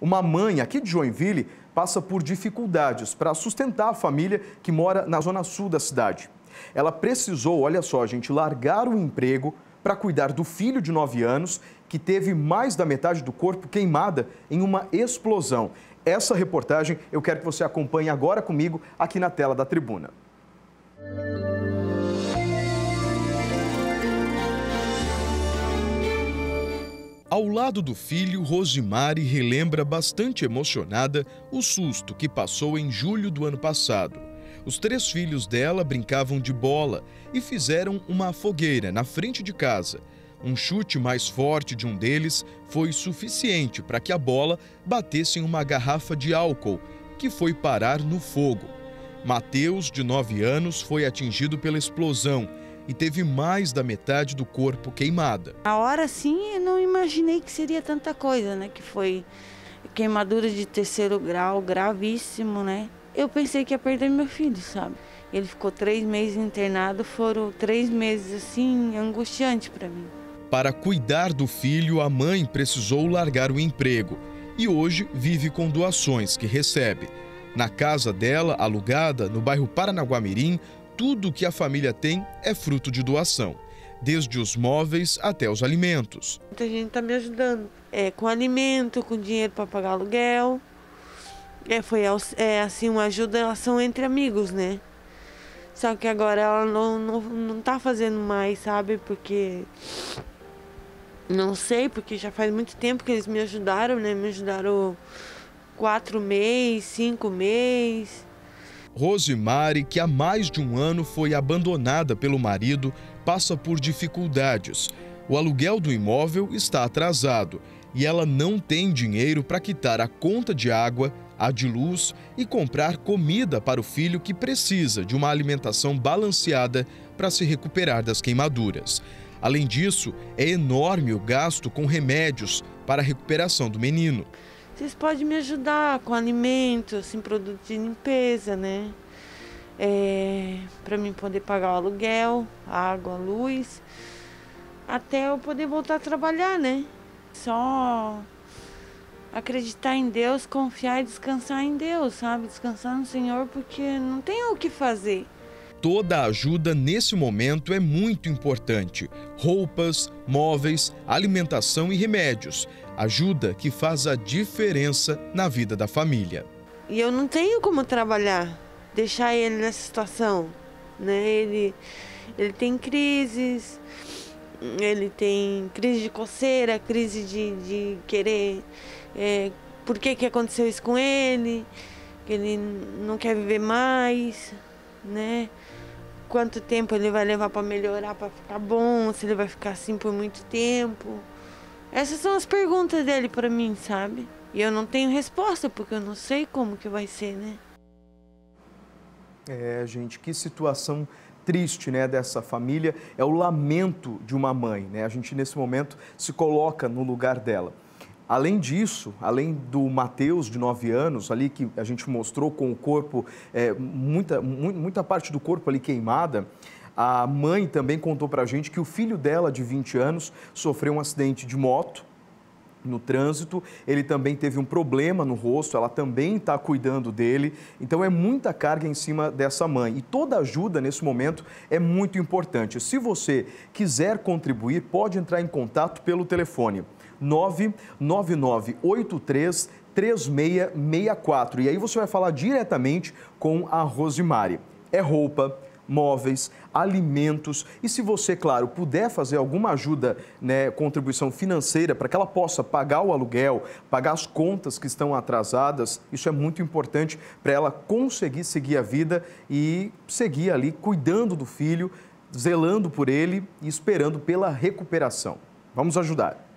Uma mãe aqui de Joinville passa por dificuldades para sustentar a família que mora na zona sul da cidade. Ela precisou, olha só, gente, largar o emprego para cuidar do filho de 9 anos que teve mais da metade do corpo queimada em uma explosão. Essa reportagem eu quero que você acompanhe agora comigo aqui na tela da tribuna. Ao lado do filho, Rosimari relembra bastante emocionada o susto que passou em julho do ano passado. Os três filhos dela brincavam de bola e fizeram uma fogueira na frente de casa. Um chute mais forte de um deles foi suficiente para que a bola batesse em uma garrafa de álcool, que foi parar no fogo. Mateus, de 9 anos, foi atingido pela explosão e teve mais da metade do corpo queimada. A hora sim, não imaginei que seria tanta coisa, né? Que foi queimadura de terceiro grau, gravíssimo, né? Eu pensei que ia perder meu filho, sabe? Ele ficou três meses internado, foram três meses assim angustiantes para mim. Para cuidar do filho, a mãe precisou largar o emprego e hoje vive com doações que recebe. Na casa dela, alugada no bairro Paranaguamirim, tudo que a família tem é fruto de doação, desde os móveis até os alimentos. Muita gente está me ajudando é, com alimento, com dinheiro para pagar aluguel. É, foi é, assim uma ajudação entre amigos, né? Só que agora ela não, não, não tá fazendo mais, sabe? Porque. Não sei, porque já faz muito tempo que eles me ajudaram, né? Me ajudaram quatro meses, cinco meses. Rosemary, que há mais de um ano foi abandonada pelo marido, passa por dificuldades. O aluguel do imóvel está atrasado e ela não tem dinheiro para quitar a conta de água, a de luz e comprar comida para o filho que precisa de uma alimentação balanceada para se recuperar das queimaduras. Além disso, é enorme o gasto com remédios para a recuperação do menino. Vocês podem me ajudar com alimentos, assim, produtos de limpeza, né? É, para mim poder pagar o aluguel, água, luz, até eu poder voltar a trabalhar, né? Só acreditar em Deus, confiar e descansar em Deus, sabe? Descansar no Senhor porque não tem o que fazer. Toda ajuda nesse momento é muito importante. Roupas, móveis, alimentação e remédios. Ajuda que faz a diferença na vida da família. E eu não tenho como trabalhar, deixar ele nessa situação. Né? Ele, ele tem crises, ele tem crise de coceira, crise de, de querer. É, por que, que aconteceu isso com ele? Que ele não quer viver mais, né? quanto tempo ele vai levar para melhorar, para ficar bom, se ele vai ficar assim por muito tempo. Essas são as perguntas dele para mim, sabe? E eu não tenho resposta porque eu não sei como que vai ser, né? É, gente, que situação triste, né, dessa família. É o lamento de uma mãe, né? A gente nesse momento se coloca no lugar dela. Além disso, além do Mateus, de 9 anos, ali que a gente mostrou com o corpo, é, muita, muita parte do corpo ali queimada, a mãe também contou para a gente que o filho dela, de 20 anos, sofreu um acidente de moto no trânsito, ele também teve um problema no rosto, ela também está cuidando dele, então é muita carga em cima dessa mãe. E toda ajuda nesse momento é muito importante. Se você quiser contribuir, pode entrar em contato pelo telefone 99983 3664. E aí você vai falar diretamente com a Rosimari. É roupa, móveis, alimentos e se você, claro, puder fazer alguma ajuda, né, contribuição financeira para que ela possa pagar o aluguel, pagar as contas que estão atrasadas, isso é muito importante para ela conseguir seguir a vida e seguir ali cuidando do filho, zelando por ele e esperando pela recuperação. Vamos ajudar.